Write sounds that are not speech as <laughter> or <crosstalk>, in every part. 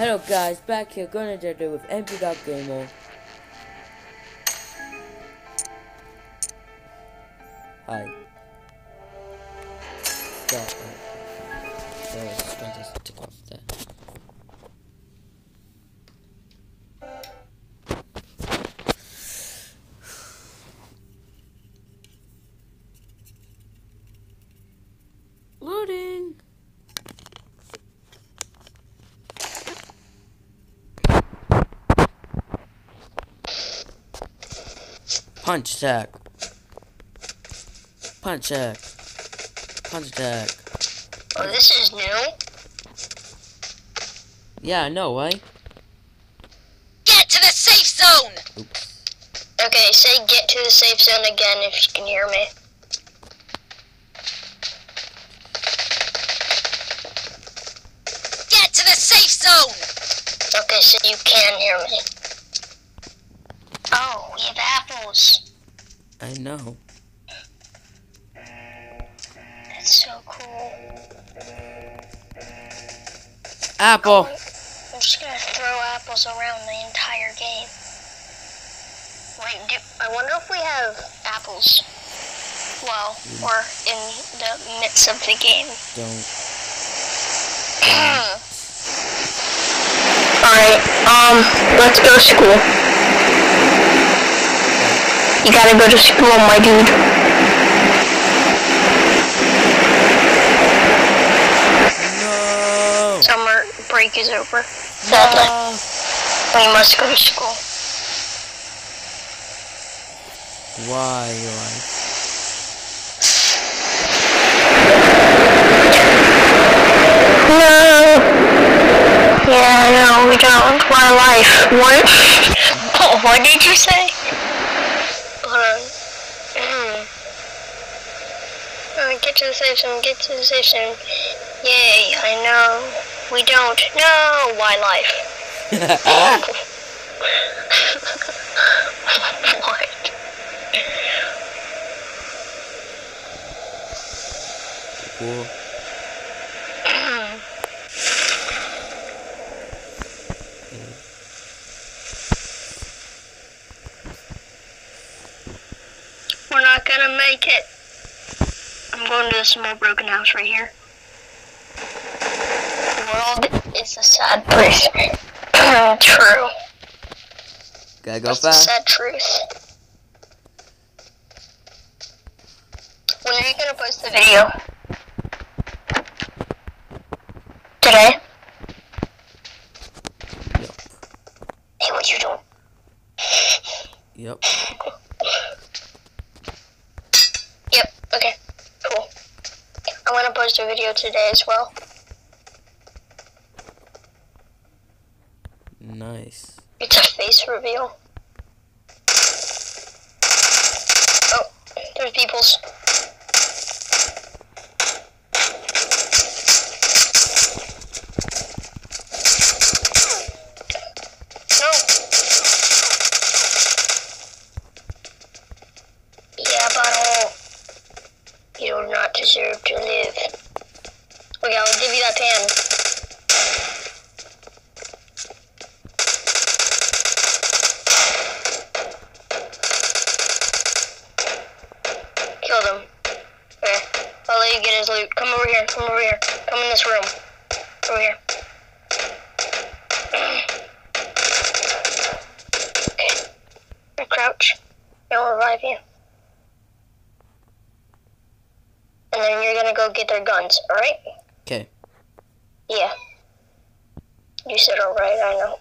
Hello guys, back here, gonna do with MP Gamer. Punch attack. Punch attack. Punch attack. Oh, this is new. Yeah, I know, right? Get to the safe zone! Oops. Okay, say get to the safe zone again if you can hear me. Get to the safe zone! Okay, so you can hear me. Oh, we have apples. I know. That's so cool. Apple. I'm just gonna throw apples around the entire game. Wait, do, I wonder if we have apples. Well, or in the midst of the game. Don't. Alright, um, let's go to school. You gotta go to school, my dude. No. Summer break is over. Sadly, No. we must go to school. Why? No. Yeah, no, we don't. My life. What? Oh, <laughs> what did you say? Hold on. Mm. Get to to the safe zone. Yay, I know. We don't. know why life? what? cool. <clears throat> We're not gonna make it. I'm going to a small broken house right here. The world is a sad place. Uh, true. Gotta go That's the fast. sad truth. When are you gonna post the video? Today? Yep. Hey, what you doing? Yep. Yep, <laughs> okay, cool. I want to post a video today as well. Nice. It's a face reveal. Oh, there's people's. No. Yeah, butthole. You do not deserve to live. Okay, I'll give you that pan. Killed him. Okay. I'll let you get his loot. Come over here. Come over here. Come in this room. Over here. Okay. Crouch. I'll revive you. And then you're gonna go get their guns, alright? Okay. Yeah. Alright, I know.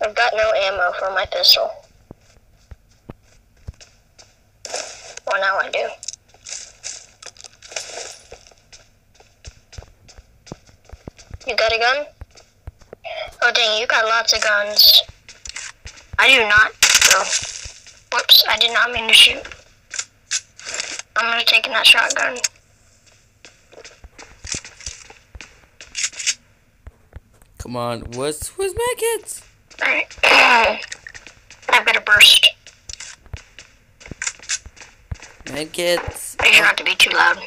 I've got no ammo for my pistol. Well, now I do. You got a gun? Oh, dang, you got lots of guns. I do not, though. Whoops, I did not mean to shoot. I'm gonna take that shotgun. Come on. what's where's my kids? Alright. <clears throat> I've got a burst. Blankets. Make sure not to be too loud.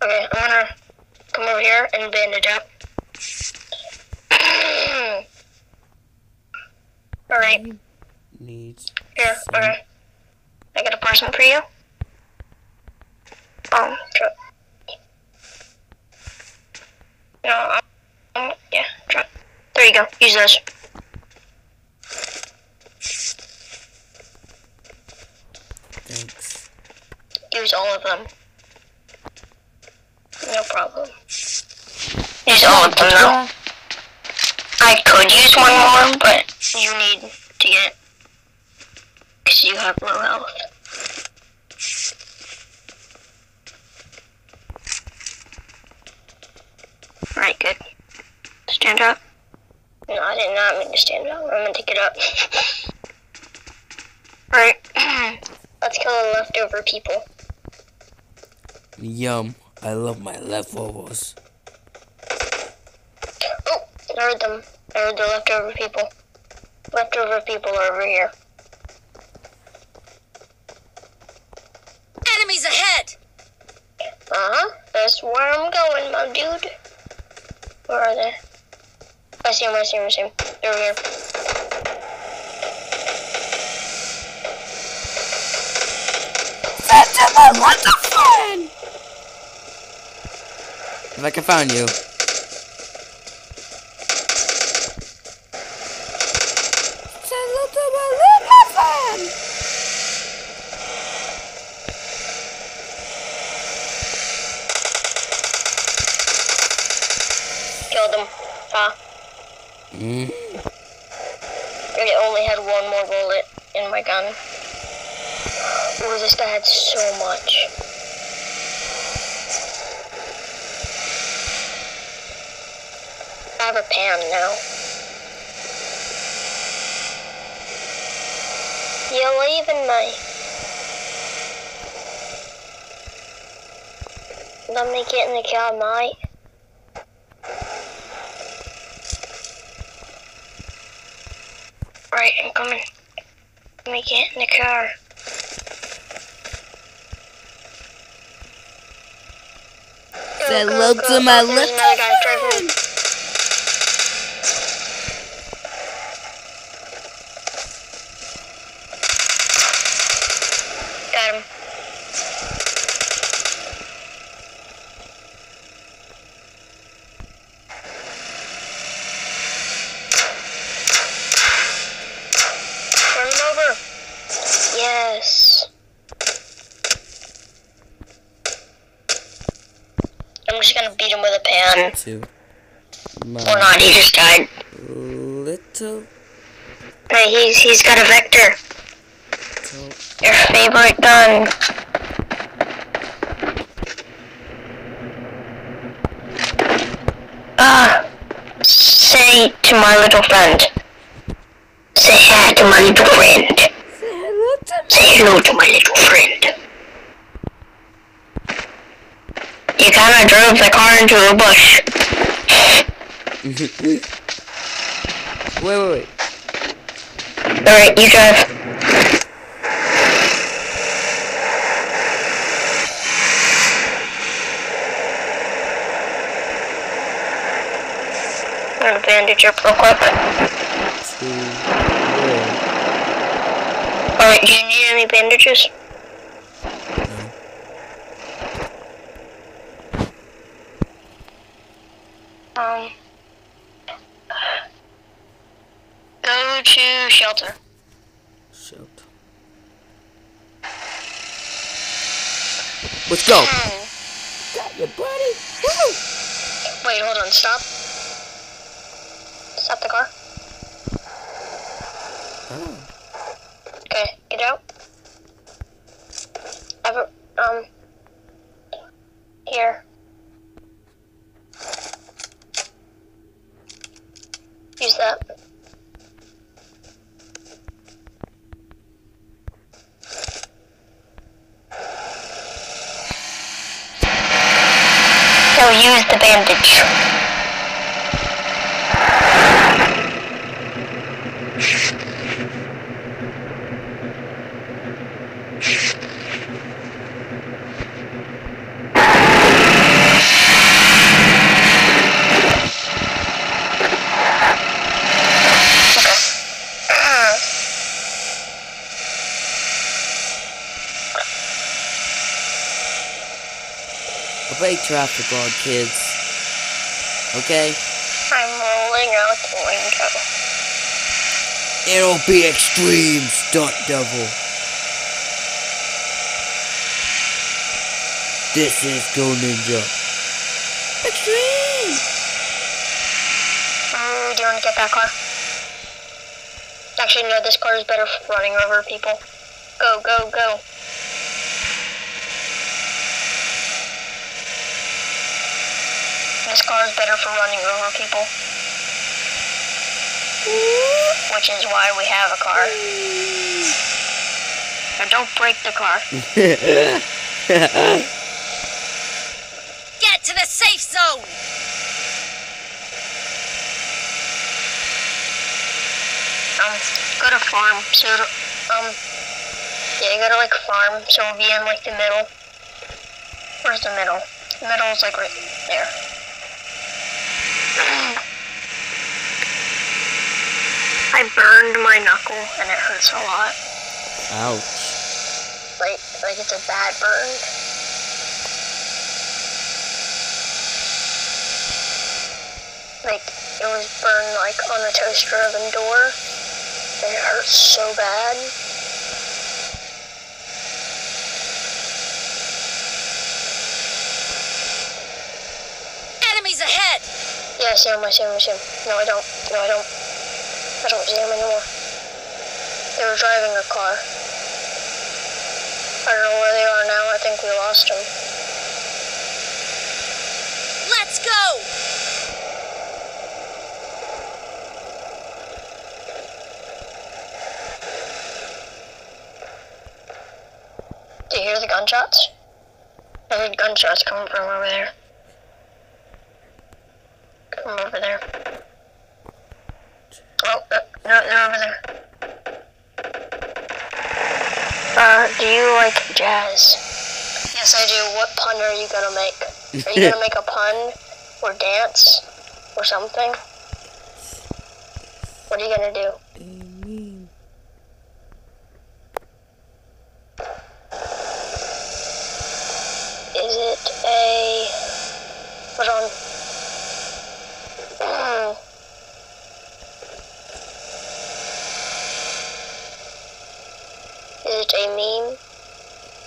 Okay, I'm gonna come over here and bandage up. <clears throat> Alright, Needs. here, okay. I got a present for you. Um. No, um, yeah. There you go, use those. Thanks. Use all of them. No problem. Use all of them though. I could use one more, but you need to get because you have low health. Right, good. Stand up. No, I did not mean to stand up. I meant to get up. right. <clears throat> Let's kill the leftover people. Yum. I love my leftovers. Oh, I heard them. I heard the leftover people. Leftover people are over here. Enemies ahead! Uh-huh. That's where I'm going, my dude. Where are they? I see them, I see him, I see them. They're over here. What the fun? Like I found you. Killed them. Ah, Mm. I only had one more bullet in my gun. Guy had so much. I have a pan now. You're leaving me? Let me get in the car, mate. Right, I'm coming. Let me get in the car. Go, love to my There's little another guy driving. Got him. Run him over. Yes. I'm just gonna beat him with a pan. To Or my not, he just died. little Hey, he's he's got a vector. toe. Your favorite gun. Ah, say to my little friend. Say hi to my little friend. Say hello to my little friend. You kinda drove the car into a bush. wait, wait, wait. Alright, you drive. I'm gonna bandage up real quick. Alright, do you need any bandages? Um. Go to shelter. Shelter. Let's go. Got you, buddy. Woo! Wait, hold on, stop. Stop the car. Oh. Okay, get out. A, um, here. Use that. So use the bandage. Obey traffic law, kids. Okay? I'm rolling out the window. It'll be extreme, stunt devil. This is Gold Ninja. Extreme! Mm, do you want to get that car? Actually, no, this car is better for running over people. Go, go, go. This car is better for running over people. Which is why we have a car. Now don't break the car. Get to the safe zone! Um, go to farm. So, um, yeah, you go to like farm. So we'll be in like the middle. Where's the middle? The middle is like right there. I burned my knuckle and it hurts a lot. Ouch. Like, like it's a bad burn. Like, it was burned like on the toaster oven door. And it hurts so bad. Enemies ahead! Yeah, I see him, I see him, I see him. No, I don't. No, I don't. I don't see him anymore. They were driving a car. I don't know where they are now. I think we lost them. Let's go! Do you hear the gunshots? I heard gunshots coming from over there. From over there. Oh, uh, no, they're over there. Uh, do you like jazz? Yes, I do. What pun are you gonna make? Are you gonna <laughs> make a pun or dance or something? What are you gonna do? Is it a hold on? Hmm. Is it a meme?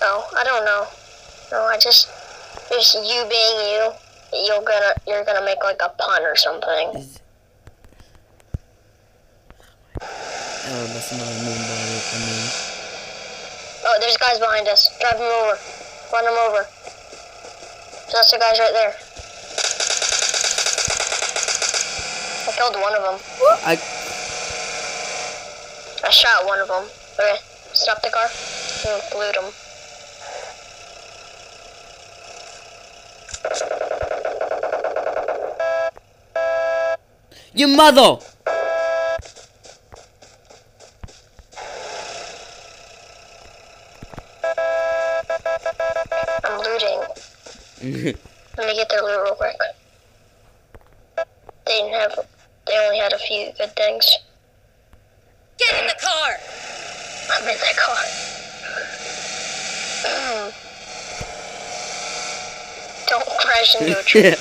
Oh, I don't know. No, I just just you being you. You're gonna you're gonna make like a pun or something. Oh, that's not a body. I mean, Oh, there's guys behind us. Drive them over. Run them over. That's the guys right there. I killed one of them. I I shot one of them. Okay, stop the car. And loot them. your mother. I'm looting. <laughs> Let me get their loot real quick. They didn't have. They only had a few good things. Get in the car! I'm in the car. Don't crash into a tree. <laughs>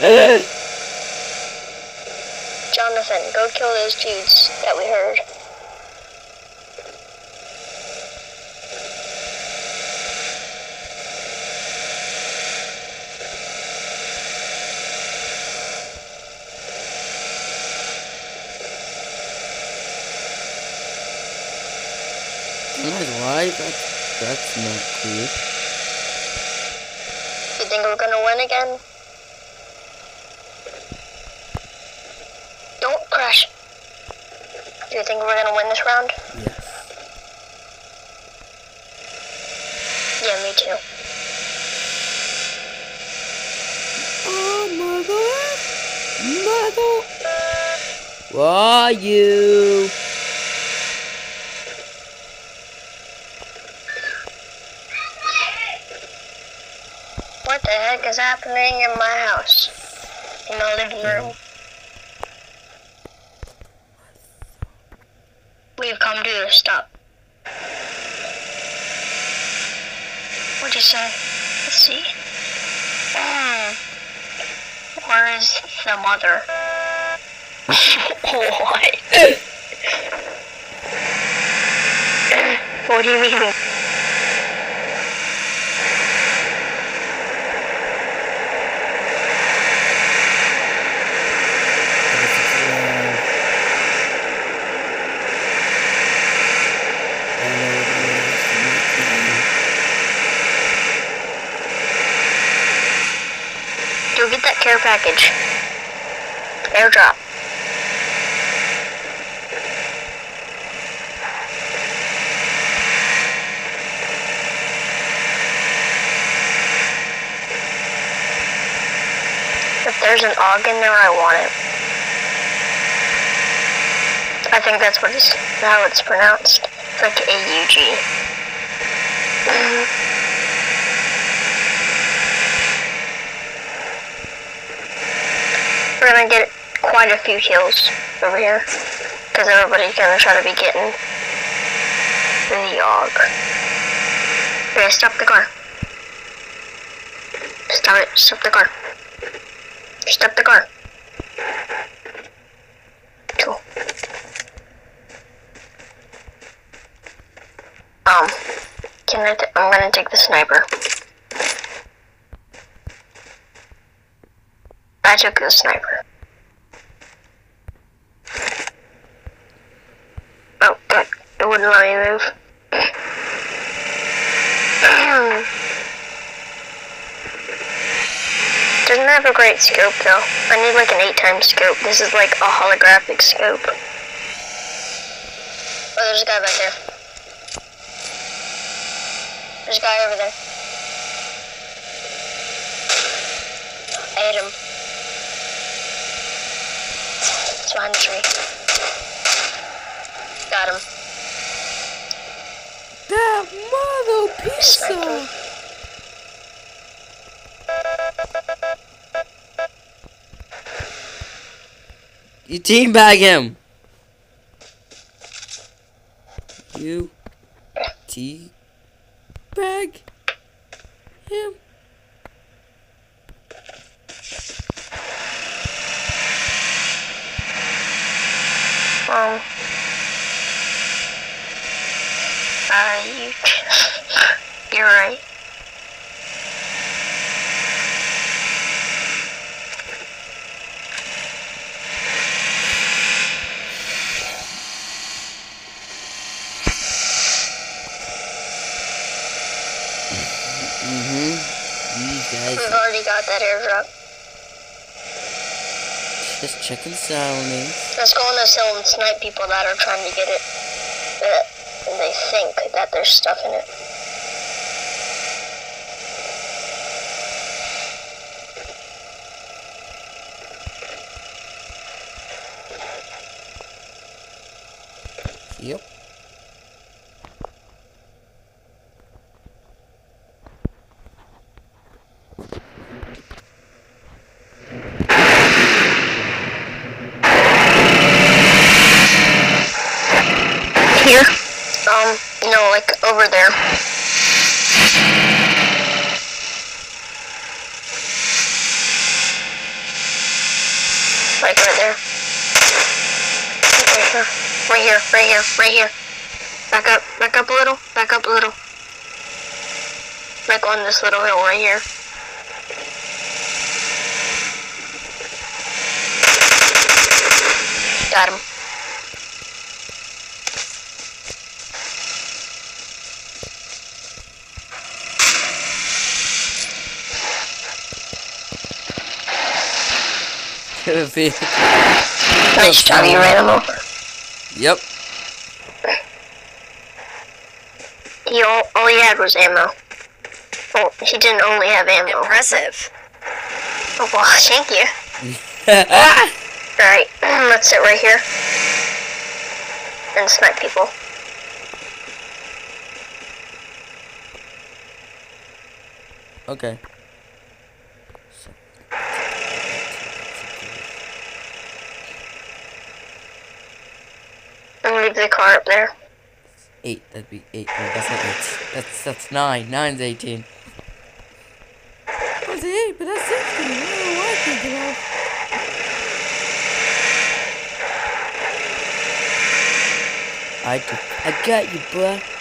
Jonathan, go kill those dudes that we heard. Why? That's that's not cool. You think we're gonna win again? Don't crash. Do you think we're gonna win this round? Yes. Yeah, me too. Oh, mother, mother. Where are you? What the heck is happening in my house? In my living room? We've come to a stop. What'd you say? Let's see. Mm. Where is the mother? <laughs> what? <laughs> what do you mean? Get that care package. Airdrop. If there's an AUG in there, I want it. I think that's what it's, how it's pronounced. It's like A-U-G. Mm-hmm. We're gonna get quite a few kills over here. Because everybody's gonna try to be getting the AUG. Okay, stop the car. Stop it. Stop the car. Stop the car. Cool. Um, can I? I'm gonna take the sniper. I took the sniper. Oh, good. It wouldn't let me move. Hmm. Doesn't have a great scope though. I need like an 8 times scope. This is like a holographic scope. Oh, there's a guy back there. There's a guy over there. I hit him. It's behind the tree. Got him. That mother Sniper. pizza! You teabag him! You teabag him? Um. Uh, you. You're right. Mm-hmm. You guys We've already got that airdrop. Just checking. Let's go on this hill and snipe people that are trying to get it. That they think that there's stuff in it. Yep. Here? Um, no, like over there. Like right there. Right here. Right here, right here, right here. Back up, back up a little, back up a little. Like on this little hill right here. Got him. Could be. Nice job, you ran him over. Yep. He all, all he had was ammo. Well, he didn't only have ammo. Impressive. Oh, well, <laughs> thank you. <laughs> Alright, <clears throat> let's sit right here. And snipe people. okay. leave the car up there. Eight. That'd be eight. No, that's not eight. That's that's nine. Nine's eighteen. That's eight, but that's sixteen. I don't know I'm. I do. I got you, bruh.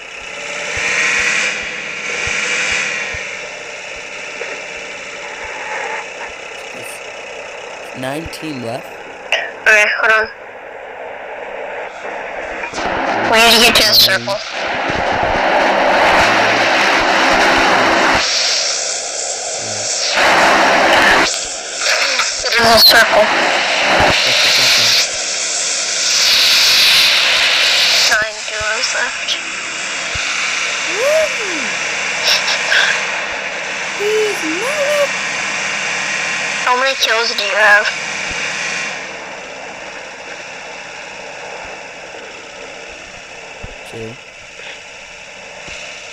Nineteen left. Okay, hold on. We need to get to the circle. Get in the circle. Nine duos left. How many kills do you have? Two.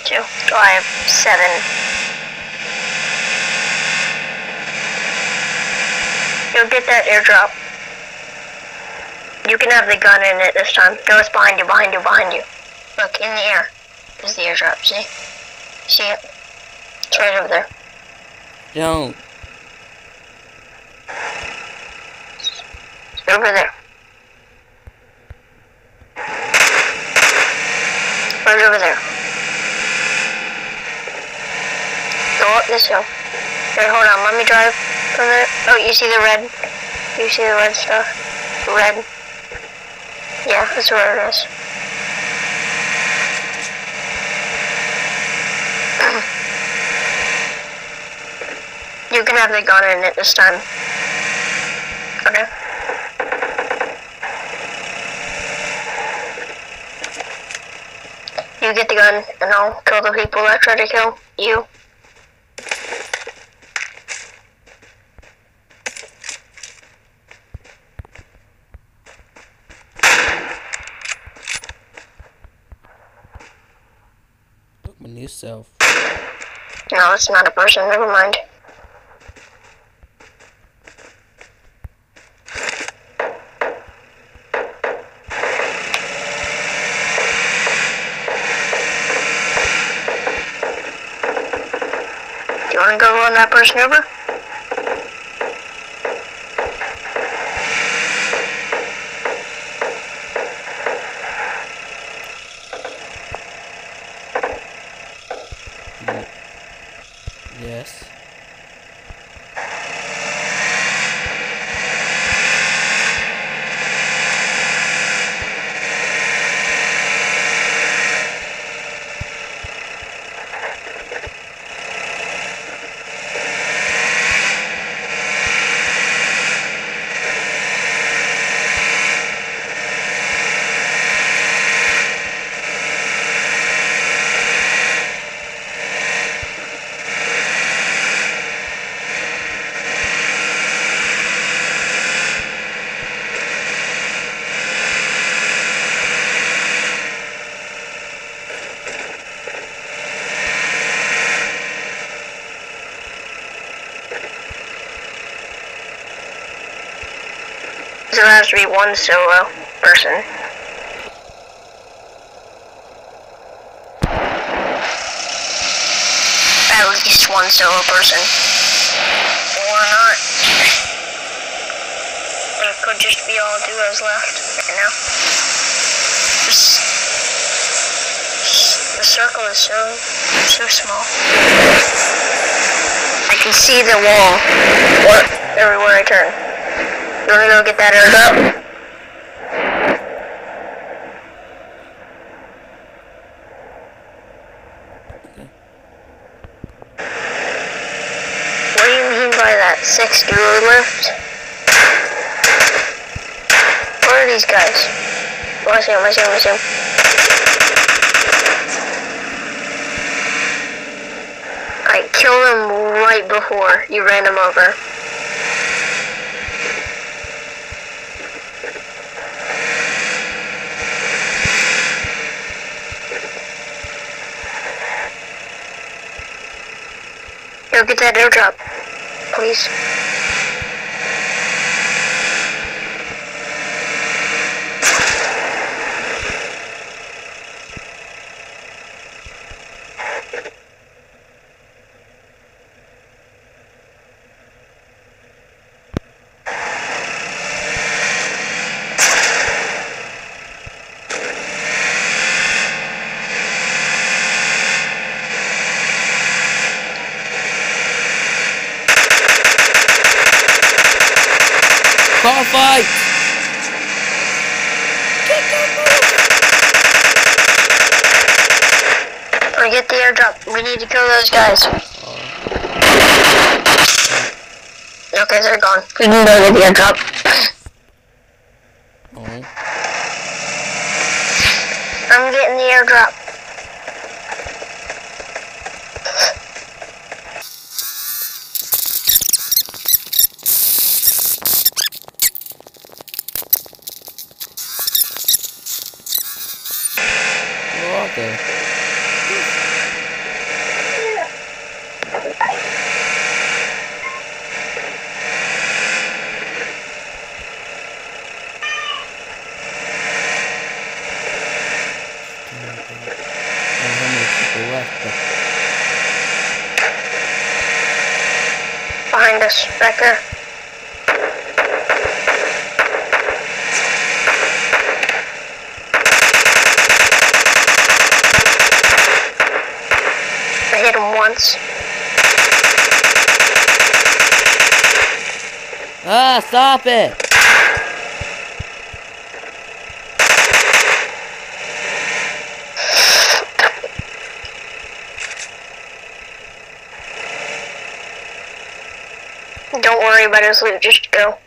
Two. So I have seven. You'll get that airdrop. You can have the gun in it this time. No, it's behind you, behind you, behind you. Look, in the air is the airdrop, see? See it? It's right over there. Don't. It's over there. Right over there. Go up this hill. Here, hold on. Let me drive from there. Oh, you see the red? You see the red stuff? Red. Yeah, that's where it is. <clears throat> You can have the gun in it this time. Okay. You get the gun, and I'll kill the people that try to kill you. Look, my new self. No, it's not a person. Never mind. Do you want to go run to be one solo person. At least one solo person. Or not. It could just be all duos left right now. The circle is so so small. I can see the wall everywhere I turn. You wanna go get that airdrop? What do you mean by that? Six duo left? What are these guys? See him, see him, see him. I killed him right before you ran him over. Yo, get that airdrop, please. Can go get airdrop. Oh. I'm getting the airdrop. Where are they? I don't know how many people left, but Behind us, back there. I hit him once. Ah, stop it! Don't worry about his loot, just go.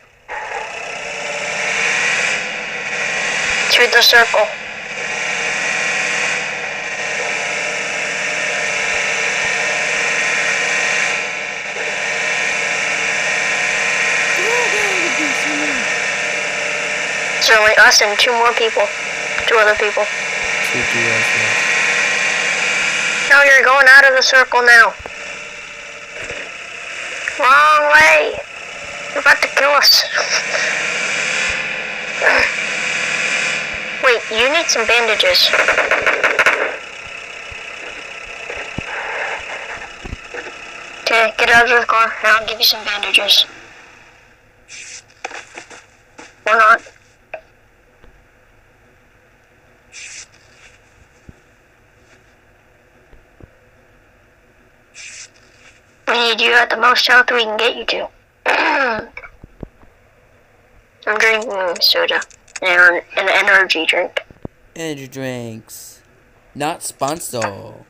Through the circle. It's only us and two more people. Two other people. Two duos left. No, you're going out of the circle now. Wrong way. You're about to kill us. Wait, you need some bandages. Okay, get out of the car and I'll give you some bandages. Or not. Need you at the most health we can get you to. <clears throat> I'm drinking soda and an energy drink. Energy drinks. Not sponsor.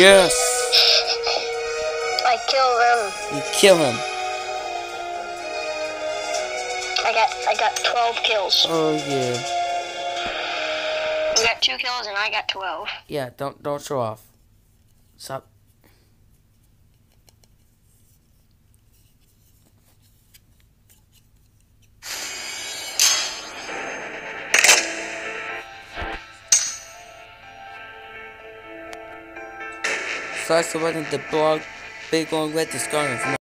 Yes. I killed him. You kill him. I got I got 12 kills. Oh yeah. You got two kills and I got 12. Yeah, don't don't show off. Stop. Slash the button the blog big long red discard